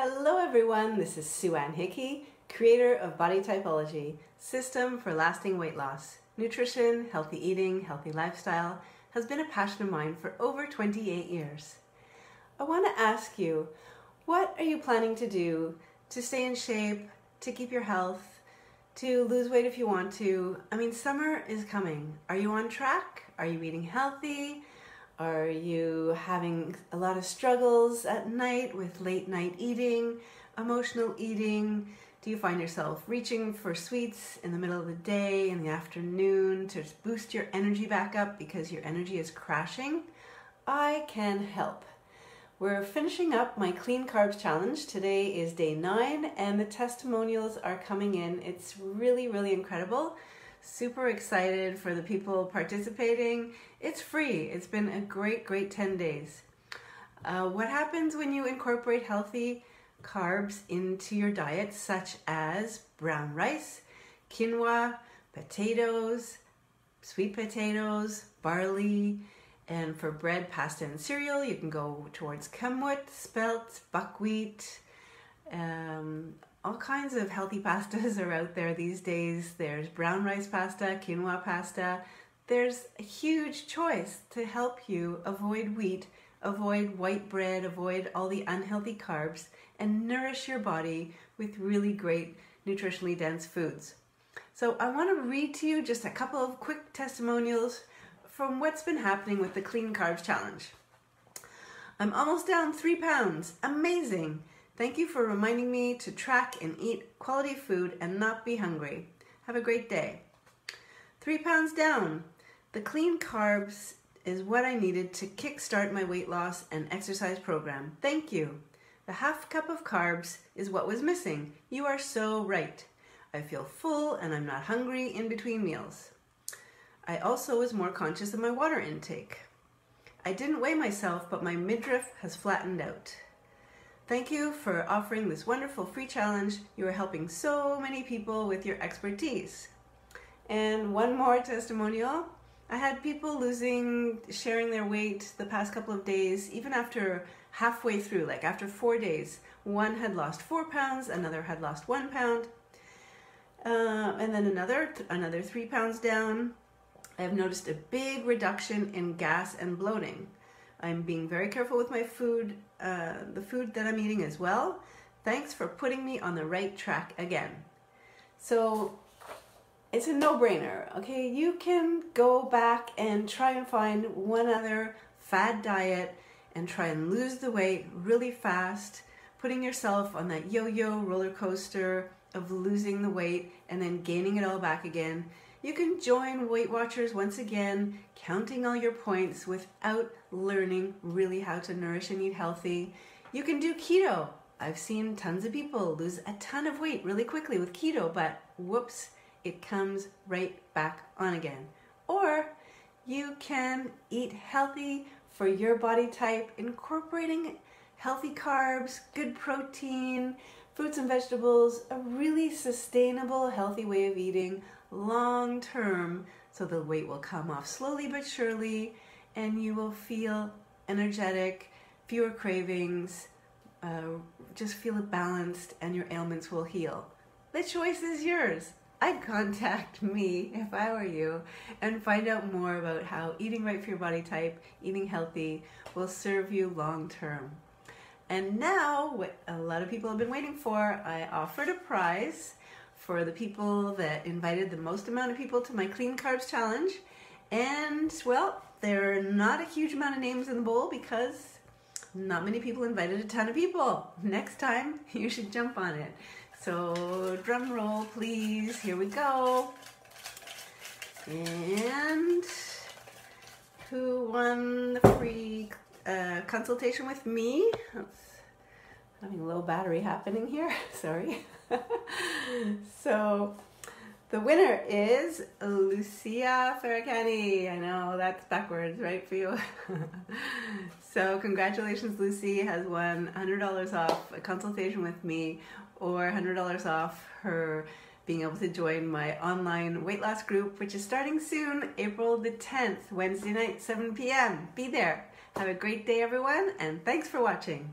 Hello everyone, this is Sue-Anne Hickey, creator of Body Typology, system for lasting weight loss. Nutrition, healthy eating, healthy lifestyle has been a passion of mine for over 28 years. I want to ask you, what are you planning to do to stay in shape, to keep your health, to lose weight if you want to? I mean, summer is coming. Are you on track? Are you eating healthy? Are you having a lot of struggles at night with late night eating, emotional eating? Do you find yourself reaching for sweets in the middle of the day, in the afternoon to boost your energy back up because your energy is crashing? I can help. We're finishing up my clean carbs challenge. Today is day nine and the testimonials are coming in. It's really, really incredible. Super excited for the people participating. It's free. It's been a great, great 10 days. Uh, what happens when you incorporate healthy carbs into your diet, such as brown rice, quinoa, potatoes, sweet potatoes, barley, and for bread, pasta, and cereal, you can go towards kamut, spelt, buckwheat, um, all kinds of healthy pastas are out there these days. There's brown rice pasta, quinoa pasta. There's a huge choice to help you avoid wheat, avoid white bread, avoid all the unhealthy carbs, and nourish your body with really great nutritionally dense foods. So I want to read to you just a couple of quick testimonials from what's been happening with the Clean Carbs Challenge. I'm almost down three pounds. Amazing. Thank you for reminding me to track and eat quality food and not be hungry. Have a great day. Three pounds down. The clean carbs is what I needed to kickstart my weight loss and exercise program. Thank you. The half cup of carbs is what was missing. You are so right. I feel full and I'm not hungry in between meals. I also was more conscious of my water intake. I didn't weigh myself, but my midriff has flattened out. Thank you for offering this wonderful free challenge. You are helping so many people with your expertise. And one more testimonial. I had people losing, sharing their weight the past couple of days, even after halfway through, like after four days. One had lost four pounds, another had lost one pound, uh, and then another, another three pounds down. I have noticed a big reduction in gas and bloating. I'm being very careful with my food, uh, the food that I'm eating as well. Thanks for putting me on the right track again. So it's a no-brainer, okay? You can go back and try and find one other fad diet and try and lose the weight really fast, putting yourself on that yo-yo roller coaster of losing the weight and then gaining it all back again. You can join Weight Watchers once again, counting all your points without learning really how to nourish and eat healthy. You can do keto. I've seen tons of people lose a ton of weight really quickly with keto, but whoops, it comes right back on again. Or you can eat healthy for your body type, incorporating healthy carbs, good protein, fruits and vegetables, a really sustainable, healthy way of eating long term so the weight will come off slowly but surely and you will feel energetic, fewer cravings, uh, just feel balanced and your ailments will heal. The choice is yours. I'd contact me if I were you and find out more about how eating right for your body type, eating healthy, will serve you long term. And now, what a lot of people have been waiting for, I offered a prize for the people that invited the most amount of people to my Clean Carbs Challenge. And, well, there are not a huge amount of names in the bowl because not many people invited a ton of people. Next time, you should jump on it. So, drum roll, please. Here we go. And who won the free uh, consultation with me? Oops. Having low battery happening here. Sorry. so the winner is Lucia Ferracani. I know that's backwards, right, for you? so congratulations, Lucy has won $100 off a consultation with me or $100 off her being able to join my online weight loss group, which is starting soon, April the 10th, Wednesday night, 7 p.m. Be there. Have a great day, everyone, and thanks for watching.